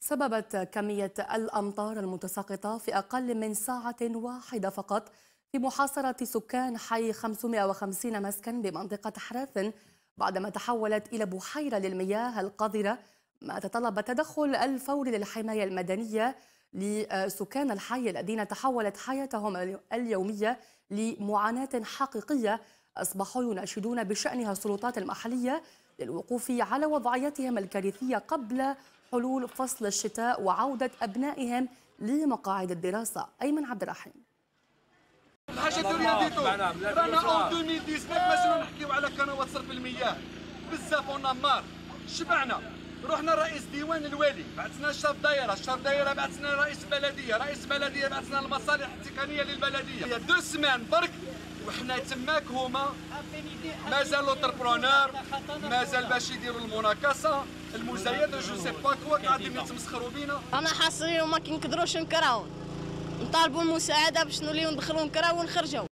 سببت كمية الأمطار المتساقطة في أقل من ساعة واحدة فقط في محاصرة سكان حي 550 مسكن بمنطقة حراث بعدما تحولت إلى بحيرة للمياه القذرة ما تطلب التدخل الفوري للحماية المدنية لسكان الحي الذين تحولت حياتهم اليومية لمعاناة حقيقية أصبحوا يناشدون بشأنها السلطات المحلية للوقوف على وضعيتهم الكارثية قبل حلول فصل الشتاء وعودة أبنائهم لمقاعد الدراسة أيمن عبد الرحيم الحاجة الدنيا ديتو رانا en 2019 مازالوا نحكيو على قنوات صرف المياه بزاف en marre شبعنا رحنا رئيس ديوان الوالي بعثنا شاف دايرة شاف دايرة بعثنا رئيس بلدية رئيس بلدية بعثنا المصالح التقنية للبلدية. deux semaines برك وحنا تماك هما. مازال l'entrepreneur مازال باش يديروا المناقصة المزايده je sais pas quoi قاعدين يتمسخروا بينا. أنا حاصلين وما كنقدروش نكراو. نطالبوا المساعدة باش نوليو ندخلوا نكراو ونخرجوا.